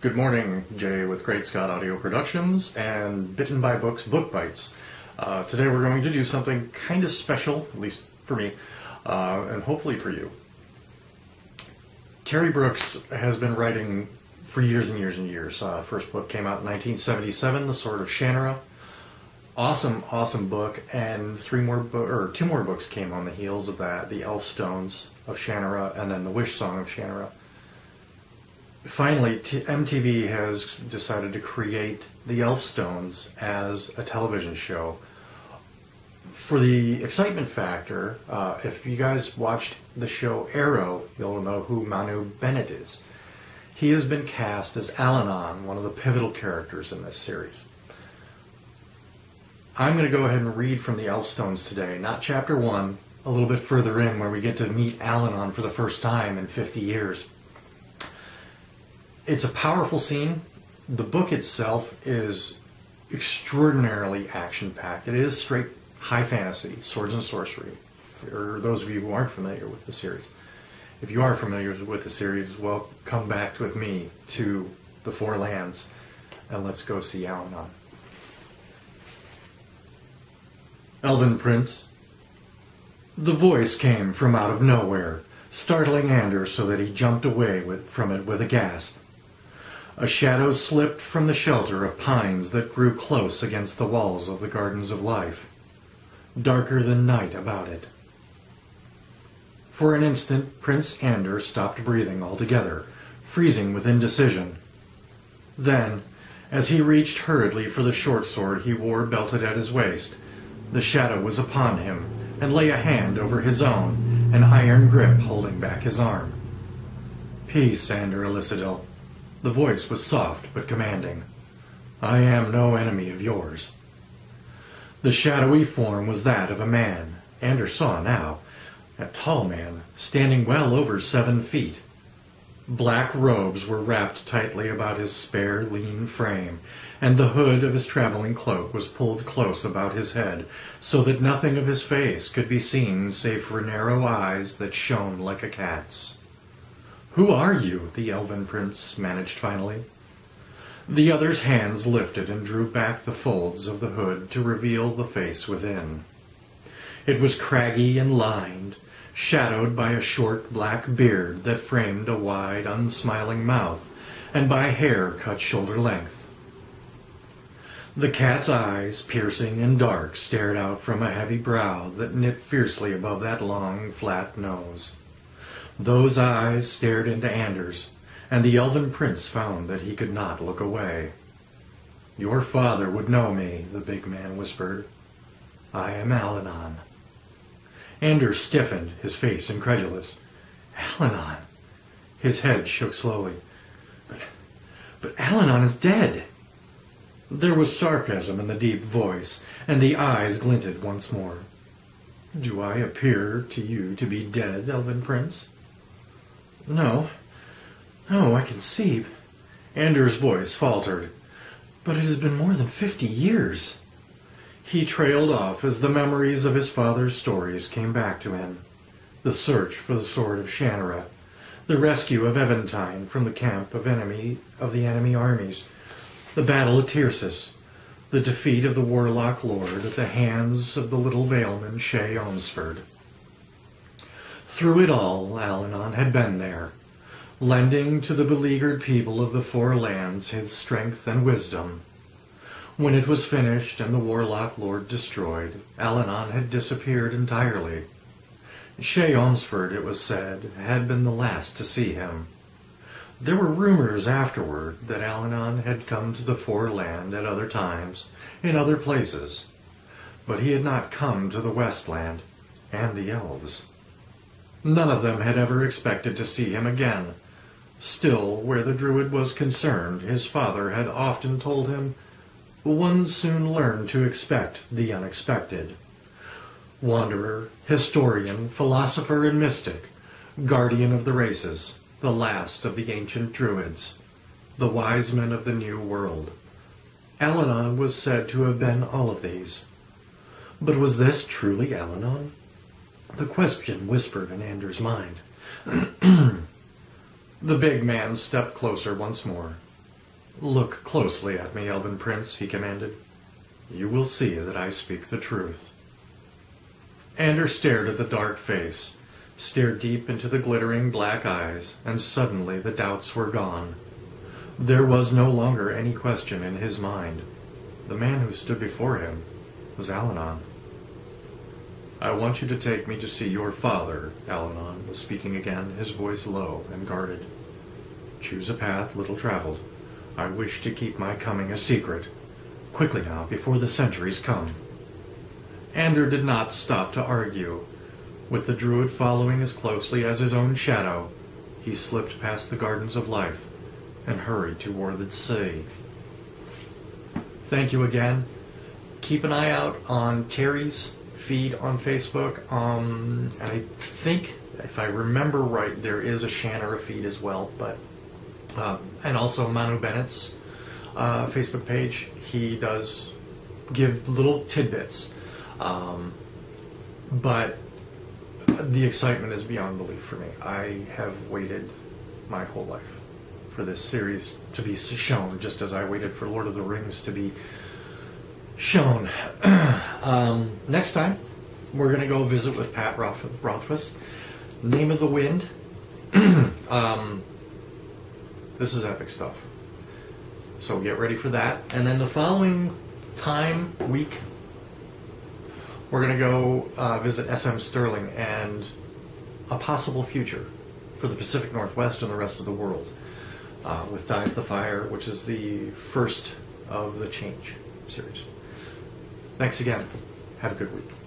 Good morning, Jay with Great Scott Audio Productions and Bitten by Books Book Bites. Uh, today we're going to do something kind of special, at least for me, uh, and hopefully for you. Terry Brooks has been writing for years and years and years. Uh, first book came out in 1977, The Sword of Shannara. Awesome, awesome book, and three more bo- or two more books came on the heels of that: The Elfstones of Shannara, and then The Wish Song of Shannara finally, T- MTV has decided to create the Elfstones as a television show. For the excitement factor, uh, if you guys watched the show Arrow, you'll know who Manu Bennett is. He has been cast as Allanon, one of the pivotal characters in this series. I'm going to go ahead and read from the Elfstones today, not chapter one, a little bit further in, where we get to meet Allanon for the first time in 50 years it's a powerful scene. The book itself is extraordinarily action packed. It is straight high fantasy, swords and sorcery. For those of you who aren't familiar with the series, if you are familiar with the series, well, come back with me to the Four Lands and let's go see Allanon. Elven Prince. The voice came from out of nowhere, startling Anders so that he jumped away with, from it with a gasp. A shadow slipped from the shelter of pines that grew close against the walls of the Gardens of Life, darker than night about it. For an instant, Prince Anders stopped breathing altogether, freezing with indecision. Then, as he reached hurriedly for the short sword he wore belted at his waist, the shadow was upon him, and lay a hand over his own, an iron grip holding back his arm. Peace, Ander Elessedil. The voice was soft but commanding. I am no enemy of yours. The shadowy form was that of a man, Anders saw now, a tall man, standing well over seven feet. Black robes were wrapped tightly about his spare, lean frame, and the hood of his traveling cloak was pulled close about his head, so that nothing of his face could be seen save for narrow eyes that shone like a cat's. Who are you? the elven prince managed finally. The other's hands lifted and drew back the folds of the hood to reveal the face within. It was craggy and lined, shadowed by a short black beard that framed a wide, unsmiling mouth, and by hair cut shoulder length. The cat's eyes, piercing and dark, stared out from a heavy brow that knit fiercely above that long, flat nose. Those eyes stared into Anders, and the elven prince found that he could not look away. Your father would know me, the big man whispered. I am Allanon. Anders stiffened, his face incredulous. Allanon. His head shook slowly. But, but Allanon is dead. There was sarcasm in the deep voice, and the eyes glinted once more. Do I appear to you to be dead, elven prince? No. No, I can see. Anders' voice faltered. But it has been more than fifty years. He trailed off as the memories of his father's stories came back to him. The search for the sword of Shannara, the rescue of Eventine from the camp of enemy of the enemy armies, the battle at Tyrsis, the defeat of the warlock lord at the hands of the little valeman Shea Ohmsford. Through it all, Allanon had been there, lending to the beleaguered people of the Four Lands his strength and wisdom. When it was finished and the Warlock Lord destroyed, Allanon had disappeared entirely. Shea Ohmsford, it was said, had been the last to see him. There were rumors afterward that Allanon had come to the Four Land at other times, in other places, but he had not come to the Westland and the Elves. None of them had ever expected to see him again. Still, where the Druid was concerned, his father had often told him, one soon learned to expect the unexpected. Wanderer, historian, philosopher, and mystic, guardian of the races, the last of the ancient Druids, the wise men of the New World. Allanon was said to have been all of these. But was this truly Allanon? The question whispered in Anders' mind. the big man stepped closer once more. Look closely at me, Elven Prince, he commanded. You will see that I speak the truth. Anders stared at the dark face, stared deep into the glittering black eyes, and suddenly the doubts were gone. There was no longer any question in his mind. The man who stood before him was Allanon. I want you to take me to see your father, Allanon was speaking again, his voice low and guarded. Choose a path little traveled. I wish to keep my coming a secret. Quickly now, before the centuries come. Ander did not stop to argue. With the druid following as closely as his own shadow, he slipped past the gardens of life and hurried toward the sea. Thank you again. Keep an eye out on Terry's feed on Facebook. Um, I think, if I remember right, there is a Shannara feed as well, but uh, and also Manu Bennett's uh, Facebook page. He does give little tidbits, um, but the excitement is beyond belief for me. I have waited my whole life for this series to be shown, just as I waited for Lord of the Rings to be shown. um, next time, we're going to go visit with Pat Roth- Rothfuss. Name of the Wind. um, this is epic stuff. So get ready for that. And then the following time, week, we're going to go uh, visit SM Stirling and a possible future for the Pacific Northwest and the rest of the world uh, with Dies the Fire, which is the first of the Change series. Thanks again. Have a good week.